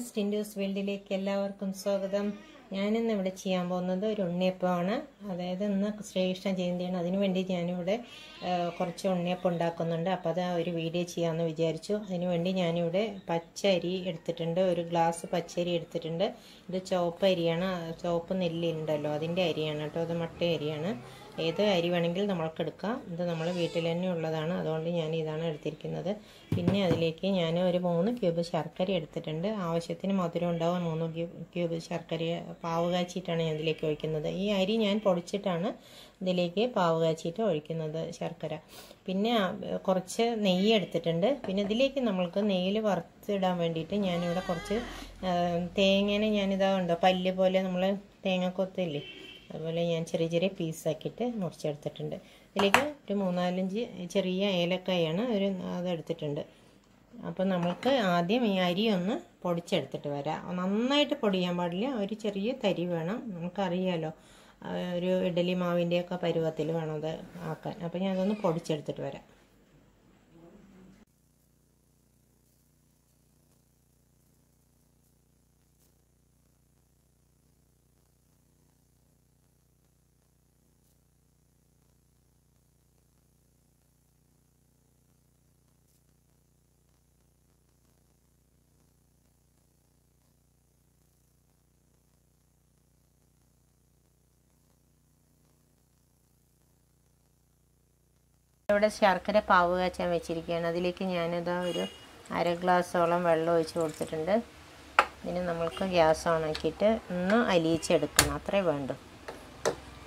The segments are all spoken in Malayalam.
ഫ്രണ്ട്സ് ടിൻഡൂസ് വേൾഡിലേക്ക് എല്ലാവർക്കും സ്വാഗതം. ഞാനിന്ന് ഇവിടെ ചെയ്യാൻ പോകുന്നത് ഒരു ഉണ്ണിയപ്പമാണ്. അതായത് ഇന്ന് ശ്രീകൃഷ്ണ ജയന്തിയാണ്. അതിനുവേണ്ടി ഞാനിവിടെ കുറച്ച് ഉണ്ണിയപ്പം ഉണ്ടാക്കുന്നുണ്ട്. അപ്പോൾ അത് ഒരു വീഡിയോ ചെയ്യാമെന്ന് വിചാരിച്ചു. അതിനുവേണ്ടി ഞാനിവിടെ പച്ചരി എടുത്തിട്ടുണ്ട്. ഒരു ഗ്ലാസ് പച്ചരി എടുത്തിട്ടുണ്ട്. ഇത് ചുവപ്പ് അരിയാണ്. ചുവപ്പ് നെല്ലുണ്ടല്ലോ അതിന്റെ അരിയാണ് കേട്ടോ. അത് മട്ട അരിയാണ് ഏത് അരി വേണമെങ്കിൽ നമ്മൾക്ക് എടുക്കാം. ഇത് നമ്മൾ വീട്ടിൽ തന്നെ ഉള്ളതാണ്. അതുകൊണ്ട് ഞാൻ ഇതാണ് എടുത്തിരിക്കുന്നത്. പിന്നെ അതിലേക്ക് ഞാൻ ഒരു മൂന്ന് ക്യൂബ് ശർക്കര എടുത്തിട്ടുണ്ട്. ആവശ്യത്തിന് മധുരം ഉണ്ടാവാൻ മൂന്ന് ക്യൂബ് ശർക്കര പാവ് കാച്ചിട്ടാണ് ഞാൻ ഇതിലേക്ക് ഒഴിക്കുന്നത്. ഈ അരി ഞാൻ പൊടിച്ചിട്ടാണ് ഇതിലേക്ക് പാവ് കാച്ചിട്ട് ഒഴിക്കുന്നത് ശർക്കര. പിന്നെ കുറച്ച് നെയ്യ് എടുത്തിട്ടുണ്ട്. പിന്നെ ഇതിലേക്ക് നമ്മൾക്ക് നെയ്യിൽ വറുത്തിടാൻ വേണ്ടിയിട്ട് ഞാനിവിടെ കുറച്ച് തേങ്ങനെ ഞാനിതാ ഉണ്ടോ പല്ല് പോലെ നമ്മൾ തേങ്ങക്കൊത്തില്ലേ അതുപോലെ ഞാൻ ചെറിയ ചെറിയ പീസാക്കിയിട്ട് മുറിച്ചെടുത്തിട്ടുണ്ട്. ഇതിലേക്ക് ഒരു മൂന്നാലഞ്ച് ചെറിയ ഏലക്കായാണ് ഒരു അതെടുത്തിട്ടുണ്ട് അപ്പോൾ നമുക്ക് ആദ്യം ഈ അരി ഒന്ന് പൊടിച്ചെടുത്തിട്ട് വരാം. നന്നായിട്ട് പൊടിയാൻ പാടില്ല. ഒരു ചെറിയ തരി വേണം. നമുക്കറിയാലോ ഒരു ഇഡലി മാവിന്റെയൊക്കെ പരുവത്തിൽ വേണം അത് ആക്കാൻ. അപ്പോൾ ഞാൻ അതൊന്ന് പൊടിച്ചെടുത്തിട്ട് വരാം. ഇവിടെ ശർക്കര പാവ് കാച്ചാൻ വെച്ചിരിക്കുകയാണ്. അതിലേക്ക് ഞാനിതാ ഒരു അര ഗ്ലാസ്സോളം വെള്ളം ഒഴിച്ച് കൊടുത്തിട്ടുണ്ട്. ഇനി നമ്മൾക്ക് ഗ്യാസ് ഓണാക്കിയിട്ട് ഒന്ന് അലിയിച്ചെടുക്കണം. അത്രേ വേണ്ടു.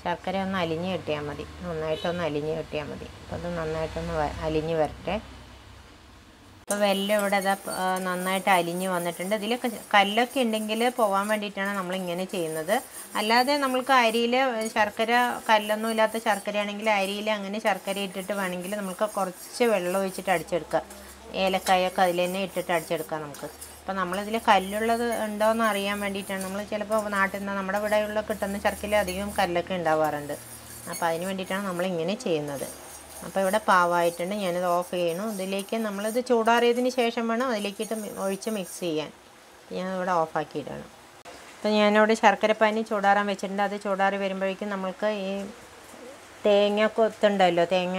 ശർക്കര ഒന്ന് അലിഞ്ഞ് കിട്ടിയാൽ മതി. നന്നായിട്ടൊന്ന് അലിഞ്ഞ് കിട്ടിയാൽ മതി. അപ്പോൾ അത് നന്നായിട്ടൊന്ന് അലിഞ്ഞ് വരട്ടെ. അപ്പോൾ വെല്ലം ഇവിടെ ഇതാ നന്നായിട്ട് അലിഞ്ഞ് വന്നിട്ടുണ്ട്. ഇതിലൊക്കെ കല്ലൊക്കെ ഉണ്ടെങ്കിൽ പോകാൻ വേണ്ടിയിട്ടാണ് നമ്മൾ ഇങ്ങനെ ചെയ്യുന്നത്. അല്ലാതെ നമ്മൾക്ക് അരിയിൽ ശർക്കര കല്ലൊന്നും ഇല്ലാത്ത ശർക്കരയാണെങ്കിൽ അരിയിൽ അങ്ങനെ ശർക്കര ഇട്ടിട്ട് വേണമെങ്കിൽ നമുക്ക് കുറച്ച് വെള്ളം ഒഴിച്ചിട്ട് അടിച്ചെടുക്കുക. ഏലക്കായൊക്കെ അതിൽ തന്നെ ഇട്ടിട്ട് അടിച്ചെടുക്കാം നമുക്ക്. അപ്പോൾ നമ്മളിതിൽ കല്ലുള്ളത് ഉണ്ടോ എന്ന് അറിയാൻ വേണ്ടിയിട്ടാണ്. നമ്മൾ ചിലപ്പോൾ നാട്ടിൽ നിന്ന് നമ്മുടെ ഇവിടെയുള്ള കിട്ടുന്ന ശർക്കരയിൽ അധികം കല്ലൊക്കെ ഉണ്ടാവാറുണ്ട്. അപ്പോൾ അതിന് വേണ്ടിയിട്ടാണ് നമ്മൾ ഇങ്ങനെ ചെയ്യുന്നത്. അപ്പോൾ ഇവിടെ പാവായിട്ടുണ്ട് ഞാനത് ഓഫ് ചെയ്യണു ഇതിലേക്ക് നമ്മളിത് ചൂടാറിയതിന് ശേഷം വേണം അതിലേക്കിട്ട് ഒഴിച്ച് മിക്സ് ചെയ്യാൻ. ഞാൻ ഇവിടെ ഓഫാക്കിയിടാണ് അപ്പോൾ ഞാനിവിടെ ശർക്കരപ്പാനി ചൂടാറാൻ വെച്ചിട്ടുണ്ട്. അത് ചൂടാറി വരുമ്പോഴേക്കും നമ്മൾക്ക് ഈ തേങ്ങ കൊത്തുണ്ടല്ലോ തേങ്ങ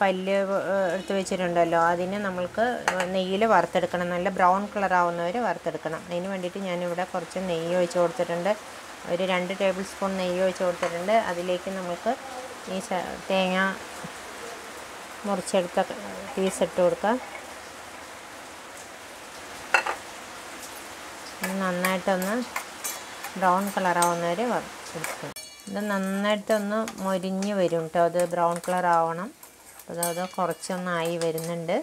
പല്ല് എടുത്ത് വെച്ചിട്ടുണ്ടല്ലോ അതിന് നമ്മൾക്ക് നെയ്യിൽ വറുത്തെടുക്കണം. നല്ല ബ്രൗൺ കളർ ആവുന്നവരെ വറുത്തെടുക്കണം. അതിന് വേണ്ടിയിട്ട് ഞാനിവിടെ കുറച്ച് നെയ്യ് ഒഴിച്ച് കൊടുത്തിട്ടുണ്ട്. ഒരു രണ്ട് ടേബിൾ സ്പൂൺ നെയ്യ് ഒഴിച്ച് കൊടുത്തിട്ടുണ്ട്. അതിലേക്ക് നമുക്ക് ഈ തേങ്ങ മുറിച്ചെടുത്ത പീസ് ഇട്ട് കൊടുക്കാം നന്നായിട്ടൊന്ന് ബ്രൗൺ കളറാവുന്നവരെ എടുക്കും ഇത് നന്നായിട്ടൊന്ന് മൊരിഞ്ഞ് വരും കേട്ടോ അത് ബ്രൗൺ കളർ ആവണം അത് കുറച്ചൊന്നായി വരുന്നുണ്ട്.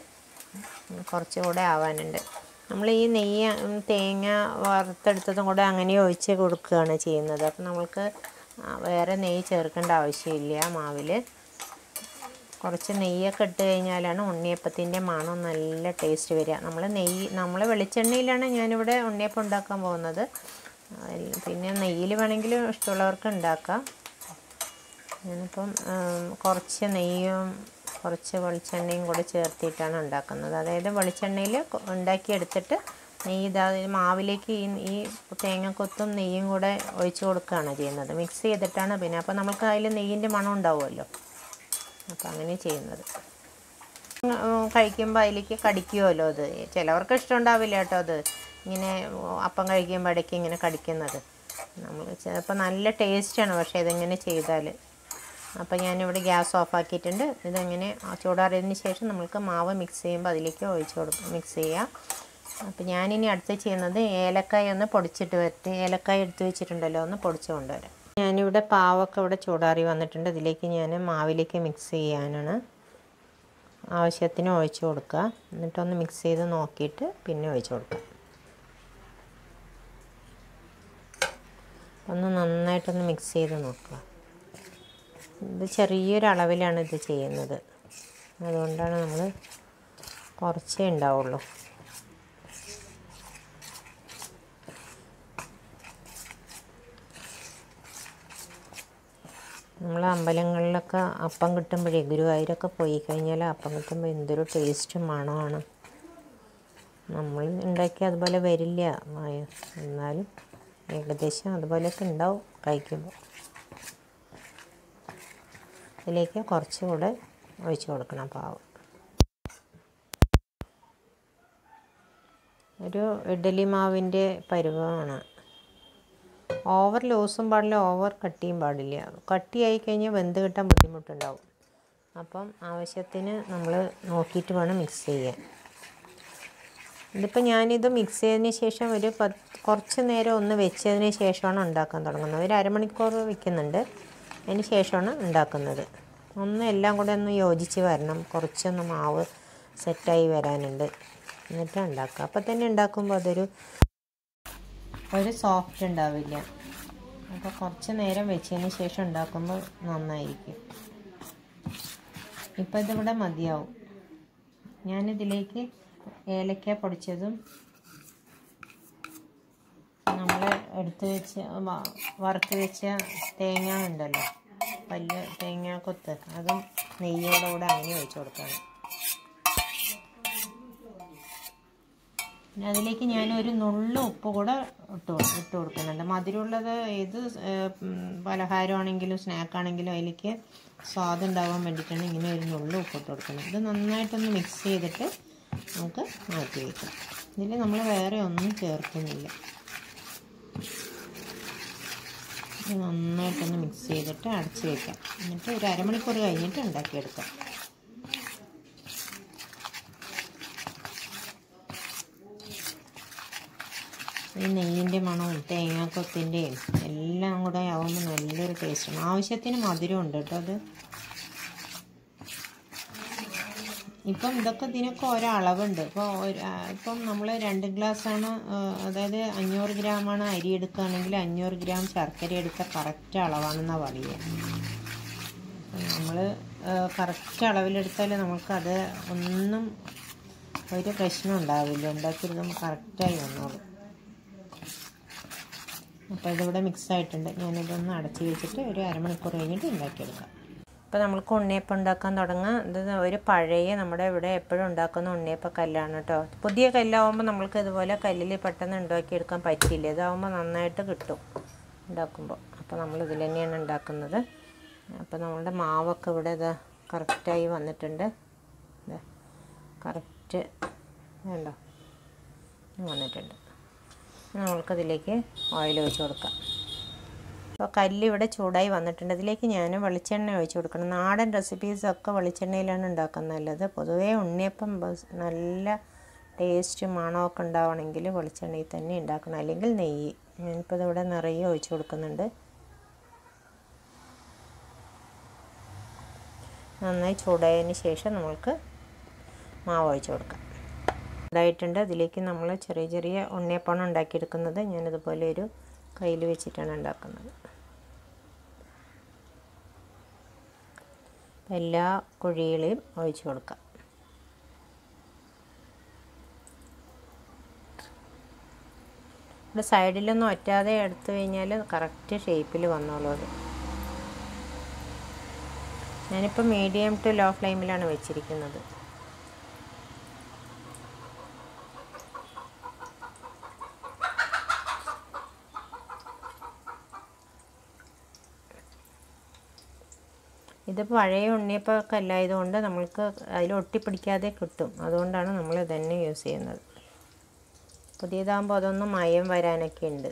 കുറച്ചുകൂടെ ആവാനുണ്ട്. നമ്മൾ ഈ നെയ്യ് തേങ്ങ വറുത്തെടുത്തതും കൂടെ അങ്ങനെ ഒഴിച്ച് കൊടുക്കുകയാണ് ചെയ്യുന്നത്. അപ്പം നമ്മൾക്ക് വേറെ നെയ്യ് ചേർക്കേണ്ട ആവശ്യമില്ല മാവിൽ. കുറച്ച് നെയ്യൊക്കെ ഇട്ട് കഴിഞ്ഞാലാണ് ഉണ്ണിയപ്പത്തിന്റെ മണം നല്ല ടേസ്റ്റ് വരിക. നമ്മൾ നെയ്യ് നമ്മൾ വെളിച്ചെണ്ണയിലാണ് ഞാനിവിടെ ഉണ്ണിയപ്പം ഉണ്ടാക്കാൻ പോകുന്നത്. പിന്നെ നെയ്യിൽ വേണമെങ്കിൽ ഇഷ്ടമുള്ളവർക്ക് ഉണ്ടാക്കാം. ഞാനിപ്പം കുറച്ച് നെയ്യും കുറച്ച് വെളിച്ചെണ്ണയും കൂടെ ചേർത്തിട്ടാണ് ഉണ്ടാക്കുന്നത്. അതായത് വെളിച്ചെണ്ണയിൽ ഉണ്ടാക്കിയെടുത്തിട്ട് നെയ്യ് ഇതാ മാവിലേക്ക് ഈ ഈ തേങ്ങക്കൊത്തും നെയ്യും കൂടെ ഒഴിച്ച് കൊടുക്കുകയാണ് ചെയ്യുന്നത്. മിക്സ് ചെയ്തിട്ടാണ് പിന്നെ. അപ്പോൾ നമുക്ക് അതിൽ നെയ്യിന്റെ മണം ഉണ്ടാവുമല്ലോ. അപ്പം അങ്ങനെ ചെയ്യുന്നത്. കഴിക്കുമ്പോൾ അതിലേക്ക് കടിക്കുമല്ലോ അത്. ചിലവർക്ക് ഇഷ്ടമുണ്ടാവില്ല കേട്ടോ അത്. ഇങ്ങനെ അപ്പം കഴിക്കുമ്പോൾ ഇടയ്ക്ക് ഇങ്ങനെ കടിക്കുന്നത്. നമ്മൾ ചിലപ്പോൾ നല്ല ടേസ്റ്റാണ് പക്ഷേ ഇതിങ്ങനെ ചെയ്താൽ അപ്പോൾ ഞാനിവിടെ ഗ്യാസ് ഓഫ് ആക്കിയിട്ടുണ്ട്. ഇതങ്ങനെ ചൂടാറിയതിന് ശേഷം നമ്മൾക്ക് മാവ് മിക്സ് ചെയ്യുമ്പോൾ അതിലേക്ക് ഒഴിച്ച് കൊടുക്കും മിക്സ് ചെയ്യാം. അപ്പോൾ ഞാനിനി അടുത്ത് ചെയ്യുന്നത് ഏലക്കായ ഒന്ന് പൊടിച്ചിട്ട് വരട്ടെ. ഏലക്കായ എടുത്ത് വെച്ചിട്ടുണ്ടല്ലോ ഒന്ന് പൊടിച്ച് കൊണ്ടുവരാം. ഞാനിവിടെ പാവൊക്കെ ഇവിടെ ചൂടാറി വന്നിട്ടുണ്ട്. ഇതിലേക്ക് ഞാൻ മാവിലേക്ക് മിക്സ് ചെയ്യാനാണ്. ആവശ്യത്തിന് ഒഴിച്ച് കൊടുക്കുക. എന്നിട്ടൊന്ന് മിക്സ് ചെയ്ത് നോക്കിയിട്ട് പിന്നെ ഒഴിച്ച് കൊടുക്കുക. ഒന്ന് നന്നായിട്ടൊന്ന് മിക്സ് ചെയ്ത് നോക്കുക. ഇത് ചെറിയൊരു അളവിലാണ് ഇത് ചെയ്യുന്നത്. അതുകൊണ്ടാണ് നമ്മൾ കുറച്ചേ ഉണ്ടാവുള്ളൂ. നമ്മൾ അമ്പലങ്ങളിലൊക്കെ അപ്പം കിട്ടുമ്പോഴേ ഗുരുവായൂരൊക്കെ പോയി കഴിഞ്ഞാൽ അപ്പം കിട്ടുമ്പോൾ എന്തൊരു ടേസ്റ്റും മണമാണ്. നമ്മൾ ഉണ്ടാക്കി അതുപോലെ വരില്ല. എന്നാലും ഏകദേശം അതുപോലെയൊക്കെ ഉണ്ടാവും കഴിക്കുമ്പോൾ ഇതിലേക്ക് കുറച്ചുകൂടെ ഒഴിച്ചു കൊടുക്കണം പാവ്. ഒരു ഇഡലി മാവിന്റെ പരുവമാണ്. ഓവർ ലൂസും പാടില്ല ഓവർ കട്ടിയും പാടില്ല. കട്ടിയായി കഴിഞ്ഞാൽ വെന്ത് കിട്ടാൻ ബുദ്ധിമുട്ടുണ്ടാവും. അപ്പം ആവശ്യത്തിന് നമ്മൾ നോക്കിയിട്ട് വേണം മിക്സ് ചെയ്യാൻ. ഇതിപ്പോൾ ഞാനിത് മിക്സ് ചെയ്തതിന് ശേഷം ഒരു പത്ത് കുറച്ച് നേരം ഒന്ന് വെച്ചതിന് ശേഷമാണ് ഉണ്ടാക്കാൻ തുടങ്ങുന്നത്. ഒരു അരമണിക്കൂർ വെക്കുന്നുണ്ട്. അതിന് ശേഷമാണ് ഉണ്ടാക്കുന്നത്. ഒന്ന് എല്ലാം കൂടെ ഒന്ന് യോജിച്ച് വരണം. കുറച്ചൊന്ന് മാവ് സെറ്റായി വരാനുണ്ട്. എന്നിട്ട് ഉണ്ടാക്കുക. അപ്പോൾ തന്നെ ഉണ്ടാക്കുമ്പോൾ അതൊരു ഒരു സോഫ്റ്റ് ഉണ്ടാവില്ല. അപ്പോൾ കുറച്ച് നേരം വെച്ചതിന് ശേഷം ഉണ്ടാക്കുമ്പോൾ നന്നായിരിക്കും. ഇപ്പം ഇതിവിടെ മതിയാവും. ഞാനിതിലേക്ക് ഏലക്ക പൊടിച്ചതും നമ്മൾ എടുത്ത് വെച്ച് വറുത്ത് വെച്ച തേങ്ങ ഉണ്ടല്ലോ. പല്ല് തേങ്ങ അതും നെയ്യോടുകൂടെ അങ്ങനെ ഒഴിച്ചു കൊടുക്കണം. പിന്നെ അതിലേക്ക് ഒരു നുള്ളു ഉപ്പ് കൂടെ ഇട്ട് ഇട്ട് കൊടുക്കുന്നുണ്ട്. മധുരമുള്ളത് ഏത് പലഹാരമാണെങ്കിലും സ്നാക്കാണെങ്കിലും അതിലേക്ക് സ്വാദ് ഉണ്ടാവാൻ വേണ്ടിയിട്ടാണ് ഇങ്ങനെ ഒരു നുള്ളു ഉപ്പ് ഇട്ട് കൊടുക്കുന്നത്. ഇത് നന്നായിട്ടൊന്ന് മിക്സ് ചെയ്തിട്ട് നമുക്ക് മാറ്റി വയ്ക്കാം ഇതിൽ നമ്മൾ വേറെ ഒന്നും ചേർക്കുന്നില്ല. നന്നായിട്ടൊന്ന് മിക്സ് ചെയ്തിട്ട് അടച്ച് വയ്ക്കാം എന്നിട്ട് ഒരു അരമണിക്കൂർ കഴിഞ്ഞിട്ട് ഉണ്ടാക്കിയെടുക്കാം. ഈ നെയ്യിന്റെ മണവും തേങ്ങാക്കൊത്തിന്റെയും എല്ലാം കൂടെ ആവുമ്പോൾ നല്ലൊരു ടേസ്റ്റാണ് ആവശ്യത്തിന് മധുരം ഉണ്ട് കേട്ടോ അത്. ഇപ്പം ഇതൊക്കെ ഇതിനൊക്കെ ഒരളവുണ്ട് ഇപ്പോൾ ഇപ്പം നമ്മൾ രണ്ട് ഗ്ലാസ്സാണ് അതായത് അഞ്ഞൂറ് ഗ്രാമാണ് അരി എടുക്കുകയാണെങ്കിൽ അഞ്ഞൂറ് ഗ്രാം ശർക്കര എടുത്ത കറക്റ്റ് അളവാണെന്നാണ് പറയുക. നമ്മൾ കറക്റ്റ് അളവിലെടുത്താൽ നമുക്കത് ഒന്നും ഒരു പ്രശ്നം ഉണ്ടാവില്ല. ഉണ്ടാക്കിയത് കറക്റ്റായി വന്നോളും. അപ്പോൾ ഇതിവിടെ മിക്സ് ആയിട്ടുണ്ട്. ഞാനിതൊന്ന് അടച്ച് വെച്ചിട്ട് ഒരു അരമണിക്കൂർ കഴിഞ്ഞിട്ട് ഉണ്ടാക്കിയെടുക്കാം. ഇപ്പോൾ നമ്മൾക്ക് ഉണ്ണിയപ്പം ഉണ്ടാക്കാൻ തുടങ്ങാം. ഇത് ഒരു പഴയ നമ്മുടെ ഇവിടെ എപ്പോഴും ഉണ്ടാക്കുന്ന ഉണ്ണിയപ്പ കല്ലാണ് കേട്ടോ പുതിയ കല്ലാവുമ്പോൾ നമ്മൾക്ക് ഇതുപോലെ കല്ലിൽ പെട്ടെന്ന് ഉണ്ടാക്കിയെടുക്കാൻ പറ്റില്ല ഇതാവുമ്പോൾ നന്നായിട്ട് കിട്ടും ഉണ്ടാക്കുമ്പോൾ അപ്പോൾ നമ്മൾ ഇതിൽ തന്നെയാണ് ഉണ്ടാക്കുന്നത്. അപ്പോൾ നമ്മളുടെ മാവൊക്കെ ഇവിടെ ഇത് കറക്റ്റായി വന്നിട്ടുണ്ട്. കറക്റ്റ് വേണ്ടോ വന്നിട്ടുണ്ട്. നമ്മൾക്കതിലേക്ക് ഓയിൽ ഒഴിച്ച് കൊടുക്കാം. അപ്പോൾ കല്ലിവിടെ ചൂടായി വന്നിട്ടുണ്ട്. അതിലേക്ക് ഞാൻ വെളിച്ചെണ്ണ ഒഴിച്ച് കൊടുക്കണം. നാടൻ റെസിപ്പീസൊക്കെ വെളിച്ചെണ്ണയിലാണ് ഉണ്ടാക്കുന്നത് നല്ലത്. പൊതുവേ ഉണ്ണിയപ്പം നല്ല ടേസ്റ്റ് മണമൊക്കെ ഉണ്ടാവണമെങ്കിൽ വെളിച്ചെണ്ണയിൽ തന്നെ ഉണ്ടാക്കണം. അല്ലെങ്കിൽ നെയ്യ്. ഞാനിപ്പോൾ ഇതിവിടെ നിറയെ ഒഴിച്ച് കൊടുക്കുന്നുണ്ട്. നന്നായി ചൂടായതിന് ശേഷം നമ്മൾക്ക് മാവ് ഒഴിച്ച് കൊടുക്കാം. ഇതായിട്ടുണ്ട്. അതിലേക്ക് നമ്മൾ ചെറിയ ചെറിയ ഉണ്ണിയപ്പമാണ് ഉണ്ടാക്കിയെടുക്കുന്നത്. ഞാനിതുപോലെ ഒരു കയ്യിൽ വെച്ചിട്ടാണ് ഉണ്ടാക്കുന്നത്. എല്ലാ കുഴികളെയും ഒഴിച്ചു കൊടുക്കാം. ഇവിടെ സൈഡിലൊന്നും ഒറ്റാതെ എടുത്തു കഴിഞ്ഞാൽ കറക്റ്റ് ഷേപ്പിൽ വന്നോളൂ അത്. ഞാനിപ്പോൾ മീഡിയം ടു ലോ ഫ്ലെയിമിലാണ് വെച്ചിരിക്കുന്നത്. ഇത് പഴയ ഉണ്ണിയപ്പമൊക്കെ അല്ലായതുകൊണ്ട് നമ്മൾക്ക് അതിൽ ഒട്ടിപ്പിടിക്കാതെ കിട്ടും. അതുകൊണ്ടാണ് നമ്മൾ ഇതന്നെ യൂസ് ചെയ്യുന്നത്. പുതിയതാകുമ്പോൾ അതൊന്നും മയം വരാനൊക്കെ ഉണ്ട്.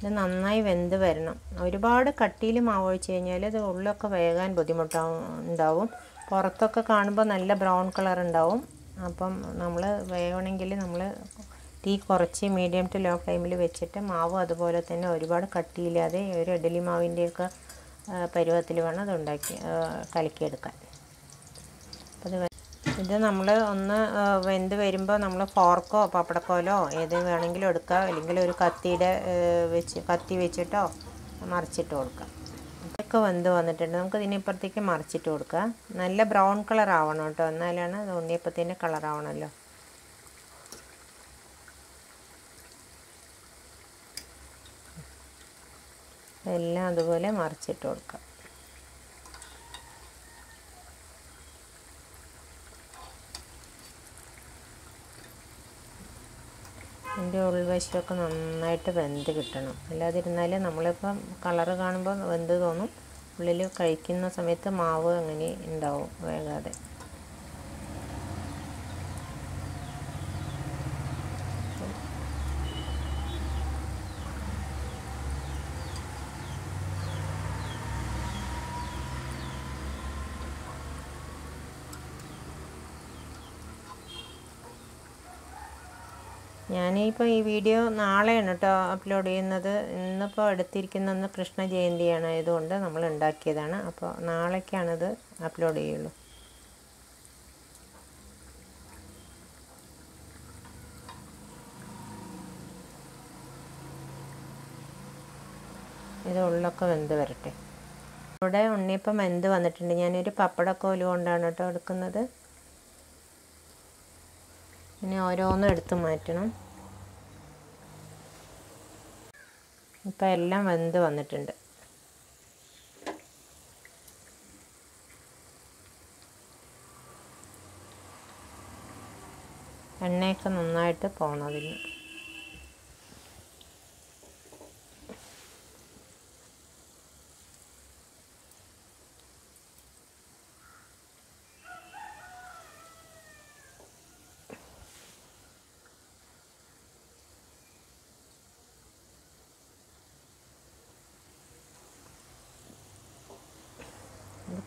ഇത് നന്നായി വെന്ത് വരണം. ഒരുപാട് കട്ടിയിൽ മാവ് ഒഴിച്ച് കഴിഞ്ഞാൽ ഇത് ഉള്ളൊക്കെ വേകാൻ ബുദ്ധിമുട്ടാവും ഉണ്ടാവും. പുറത്തൊക്കെ കാണുമ്പോൾ നല്ല ബ്രൗൺ കളർ ഉണ്ടാവും. അപ്പം നമ്മൾ വേവണമെങ്കിൽ നമ്മൾ തീ കുറച്ച് മീഡിയം ടു ലോ ഫ്ലെയിമിൽ വെച്ചിട്ട് മാവ് അതുപോലെ തന്നെ ഒരുപാട് കട്ടിയില്ലാതെ ഒരു ഇഡലി മാവിന്റെയൊക്കെ പരുവത്തിൽ വേണം അത് ഉണ്ടാക്കി കലക്കിയെടുക്കാൻ. അത് ഇത് നമ്മൾ ഒന്ന് വെന്ത് വരുമ്പോൾ നമ്മൾ ഫോർക്കോ പപ്പടക്കോലോ ഏത് വേണമെങ്കിലും എടുക്കാം. അല്ലെങ്കിൽ ഒരു കത്തിയുടെ വെച്ച് കത്തി വെച്ചിട്ടോ മറിച്ചിട്ട് കൊടുക്കാം. ഇതൊക്കെ വെന്ത് വന്നിട്ടുണ്ട്. നമുക്ക് ഇതിനിപ്പുറത്തേക്ക് മറിച്ചിട്ട് കൊടുക്കാം. നല്ല ബ്രൗൺ കളർ ആവണം കേട്ടോ. എന്നാലാണ് ഉണ്ണിയപ്പത്തിന്റെ കളർ ആവണമല്ലോ എല്ലാം അതുപോലെ മറിച്ചിട്ട് കൊടുക്കുക അതിന്റെ ഉൾവശമൊക്കെ നന്നായിട്ട് വെന്ത് കിട്ടണം. അല്ലാതിരുന്നാൽ നമ്മളിപ്പം കളറ് കാണുമ്പോൾ വെന്ത് തോന്നും. ഉള്ളിൽ കഴിക്കുന്ന സമയത്ത് മാവ് അങ്ങനെ ഉണ്ടാവും വേഗാതെ. ഞാനിപ്പോൾ ഈ വീഡിയോ നാളെയാണ് കേട്ടോ അപ്ലോഡ് ചെയ്യുന്നത്. ഇന്നിപ്പോൾ എടുത്തിരിക്കുന്ന കൃഷ്ണ ജയന്തിയാണ്. ആയതുകൊണ്ട് നമ്മൾ ഉണ്ടാക്കിയതാണ്. അപ്പോൾ നാളേക്കാണിത് അപ്ലോഡ് ചെയ്യുള്ളൂ. ഇത് ഉള്ളൊക്കെ വെന്ത് വരട്ടെ. ഇവിടെ ഉണ്ണിയപ്പം വെന്ത് വന്നിട്ടുണ്ട്. ഞാനൊരു പപ്പടക്കോൽ കൊണ്ടാണ് കേട്ടോ എടുക്കുന്നത്. ഇനി ഓരോന്നും എടുത്ത് മാറ്റണം. ഇപ്പം എല്ലാം വെന്ത് വന്നിട്ടുണ്ട്. എണ്ണയൊക്കെ നന്നായിട്ട് പോകണം ഇത്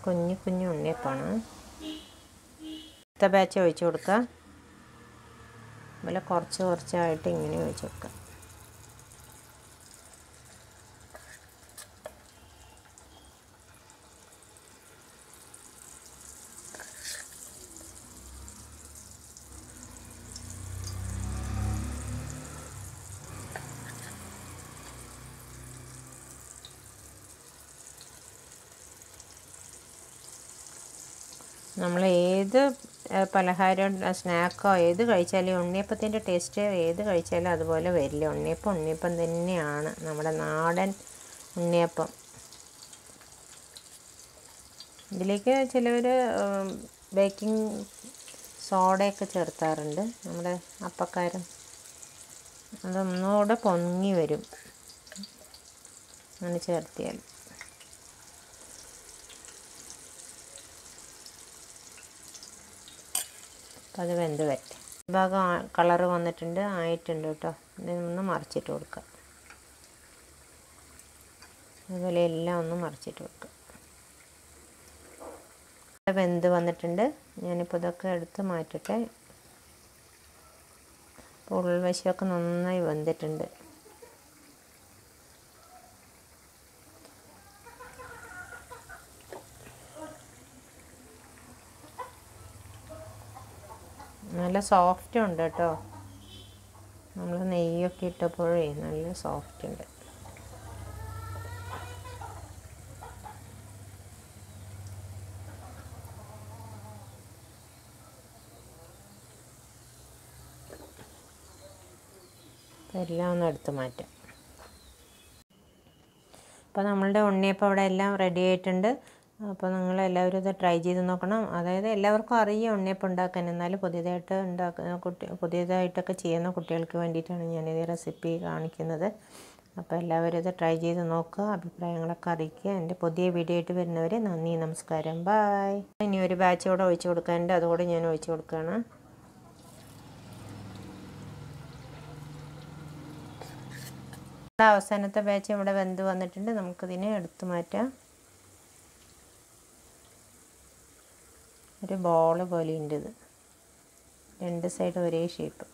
കുഞ്ഞു കുഞ്ഞു ഉണ്ണിയപ്പാണ് അടുത്ത ബാച്ച് ഒഴിച്ചു കൊടുക്കുക. അതുപോലെ കുറച്ച് കുറച്ചായിട്ട് ഇങ്ങനെ ഒഴിച്ചു കൊടുക്കുക. നമ്മൾ ഏത് പലഹാരം സ്നാക്കോ ഏത് കഴിച്ചാലും ഉണ്ണിയപ്പത്തിന്റെ ടേസ്റ്റ് ഏത് കഴിച്ചാലും അതുപോലെ വരില്ല. ഉണ്ണിയപ്പം ഉണ്ണിയപ്പം തന്നെയാണ് നമ്മുടെ നാടൻ ഉണ്ണിയപ്പം. ഇതിലേക്ക് ചിലവർ ബേക്കിംഗ് സോഡയൊക്കെ ചേർത്താറുണ്ട് നമ്മുടെ അപ്പക്കാരം. അതൊന്നുകൂടെ പൊങ്ങി വരും. അങ്ങനെ ചേർത്തിയാൽ അപ്പം അത് വെന്ത് വരട്ടെ. ഭാഗം കളറ് വന്നിട്ടുണ്ട് ആയിട്ടുണ്ട് കേട്ടോ. ഇതൊന്ന് മറിച്ചിട്ട് കൊടുക്കുക അതുപോലെ എല്ലാം ഒന്ന് മറിച്ചിട്ട് കൊടുക്കുക വെന്ത് വന്നിട്ടുണ്ട്. ഞാനിപ്പോൾ ഇതൊക്കെ എടുത്ത് മാറ്റട്ടെ. ഉൾവശമൊക്കെ നന്നായി വെന്തിട്ടുണ്ട്. നല്ല സോഫ്റ്റ് ഉണ്ട് കേട്ടോ. നമ്മൾ നെയ്യൊക്കെ ഇട്ടപ്പോഴേ നല്ല സോഫ്റ്റ് ഉണ്ട്. എല്ലാം ഒന്ന് എടുത്ത് മാറ്റാം. അപ്പോൾ നമ്മളുടെ ഉണ്ണിയപ്പം അവിടെ എല്ലാം റെഡി ആയിട്ടുണ്ട്. അപ്പോൾ നിങ്ങൾ എല്ലാവരും ഇത് ട്രൈ ചെയ്ത് നോക്കണം. അതായത് എല്ലാവർക്കും അറിയാം ഉണ്ണിയപ്പം ഉണ്ടാക്കാൻ. എന്നാലും പുതിയതായിട്ട് ഉണ്ടാക്കുന്ന കുട്ടി പുതിയതായിട്ടൊക്കെ ചെയ്യുന്ന കുട്ടികൾക്ക് വേണ്ടിയിട്ടാണ് ഞാനിത് റെസിപ്പി കാണിക്കുന്നത്. അപ്പോൾ എല്ലാവരും ഇത് ട്രൈ ചെയ്ത് നോക്കുക അഭിപ്രായങ്ങളൊക്കെ അറിയിക്കുക. എന്റെ പുതിയ വീഡിയോ ആയിട്ട് വരുന്നവരെ നന്ദി നമസ്കാരം. ബായ് ഇനി ഒരു ബാച്ച് കൂടെ ഒഴിച്ച് കൊടുക്കാനുണ്ട്. അതുകൂടെ ഞാൻ ഒഴിച്ച് കൊടുക്കുകയാണ് അവസാനത്തെ ബാച്ച് ഇവിടെ വെന്ത് വന്നിട്ടുണ്ട്. നമുക്കിതിനെ എടുത്തു മാറ്റാം. ഒരു ബോൾ പോലെ ഉണ്ട് ഇത്. രണ്ട് സൈഡ് ഒരേ ഷേപ്പ്